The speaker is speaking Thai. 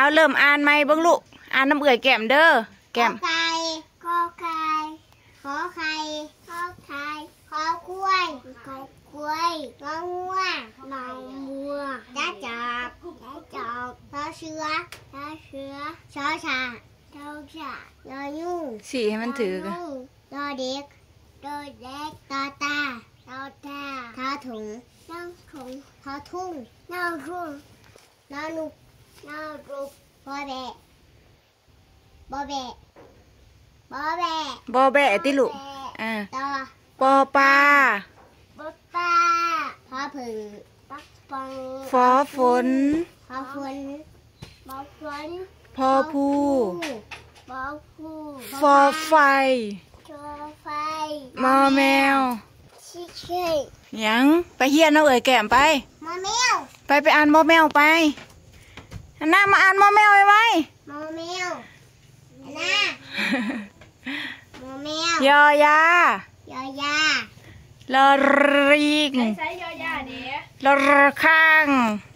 เอาเริ่มอ่านไหมเบิ้งลูกอ่านน้ำเอื่อยแก้มเด้อแก้มขอไก่ขอไก่ขอไข่ขอไข่ขอกล้วยขอกล้วยงองัวงองัวจ้าจอกจ้าจอกชอเสือชอเสือชอชาชอชายอยุ่งสี่ให้มันถือกันดอเด็กดอเด็กตอตาตอตาทอถุงน้องถุงทอทุ่งน้องทุ่งน้องนุก น้องรุกบอแบะบอแบะบอแบะบอแบะติลูกอ่าต่อปอปลาบอป้าพอผึ่งปักปังฟอฝนพอฝนบอฝนพอภูบอผูฟอไฟจอไฟมอแมวชิเช่หยังไปเฮียนเอาเอ่ยแก้มไปมอแมวไปไปอ่านมอแมวไป อันน่ามาอ่านมอแมวไว้ไว้มอแมวอันน่ะมอแมวยอยายอยาลอริงใช้ยอยาเด้ลอข้างล